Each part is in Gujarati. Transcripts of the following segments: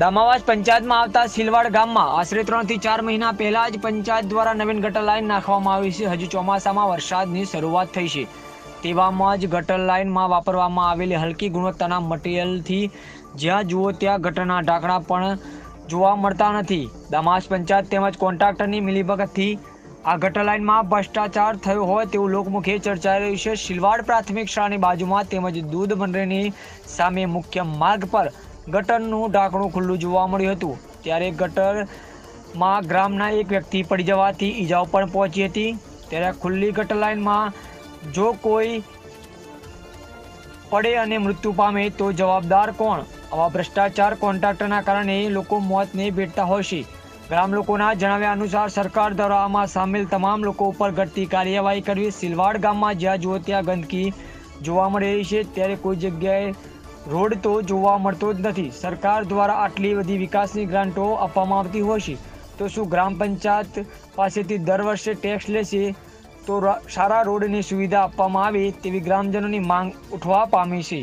દામાવાસ પંચાયતમાં આવતા સિલવાડ ગામમાં આશરે ત્રણથી ચાર મહિના પહેલા જ પંચાયત દ્વારા નવીન ગટર લાઇન નાખવામાં આવી છે. હજુ ચોમાસામાં વરસાદની શરૂઆત થઈ છે. તેવામાં જ ગટર લાઇનમાં વાપરવામાં આવેલી હલકી ગુણવત્તાના મટીરિયલથી જ્યાં જુઓ ત્યાં ગટરના ઢાંકણા પણ જોવા મળતા નથી. દામાસ પંચાયત તેમજ કોન્ટ્રાક્ટરની મિલીભગતથી આ ગટર લાઇનમાં ભ્રષ્ટાચાર થયો હોય તેવું લોકમુખે ચર્ચાઈ રહ્યું છે. શિલવાડ પ્રાથમિક શાળાની બાજુમાં તેમજ દૂધ મંડળીની સામે મુખ્ય માર્ગ પર ગટરનું ઢાંકણું ખુલ્લું જોવા મળ્યું હતું. ત્યારે ગટરમાં ગ્રામના એક વ્યક્તિ પડી જવાથી ઈજાઓ પણ પહોંચી હતી. ત્યારે ખુલ્લી ગટર લાઇનમાં જો કોઈ પડે અને મૃત્યુ પામે તો જવાબદાર કોણ? આવા ભ્રષ્ટાચાર કોન્ટ્રાક્ટરના કારણે લોકો મોતને ભેટતા હોય છે. ગ્રામ લોકોના જણાવ્યા અનુસાર સરકાર દ્વારા આમાં સામેલ તમામ લોકો ઉપર ઘટતી કાર્યવાહી કરવી. સિલવાડ ગામમાં જ્યાં જુઓ ત્યાં ગંદકી જોવા મળી રહી છે. ત્યારે કોઈ જગ્યાએ રોડ તો જોવા મળતો જ નથી. સરકાર દ્વારા આટલી બધી વિકાસની ગ્રાન્ટો આપવામાં આવતી હોય છે. તો શું ગ્રામ પંચાયત પાસેથી દર વર્ષે ટેક્સ લેશે તો સારા રોડની સુવિધા આપવામાં આવે તેવી ગ્રામજનોની માંગ ઉઠવા પામી છે.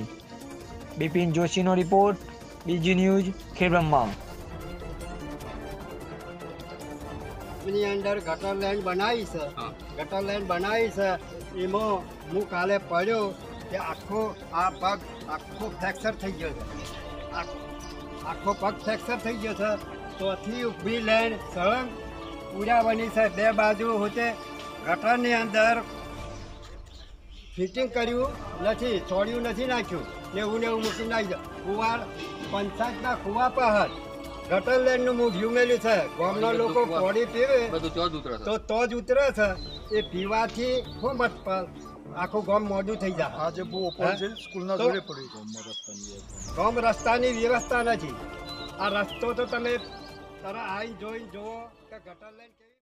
બિપિન જોશીનો રિપોર્ટ બીજી ન્યૂઝ ખેડબ્રહ્મા ની અંદર ગટર લાઈન બનાવી છે. ગટર લાઈન બનાવી છે. એમાં હું કાલે પડ્યો કે આખો આ પગ આખો ફ્રેક્ચર થઈ ગયો છે. આખો પગ ફ્રેક્ચર થઈ ગયો છે. તોથી ઊભી લાઈન સળંગ. પૂરા છે. બે બાજુ હોતે ગટરની અંદર ફિટિંગ કર્યું નથી છોડ્યું નથી નાખ્યું. ને હું ને એવું મૂકી નાખી કુવાર પંચાયતના કુવા પર ગટર લેનનું હું ઝુમેલું છે. ગામના લોકો કોડી પીવે. તો તો જ ઉતરે છે. એ પીવાથી ખૂબ મત આખું ગામ મોડું થઈ જાય. આજે બહુ ઓપન છે સ્કૂલના જોડે પડી ગામમાં રસ્તાની ગામ રસ્તાની વ્યવસ્થા નથી. આ રસ્તો તો તમે તારા આઈ જોઈને જુઓ કે ગટર લાઈન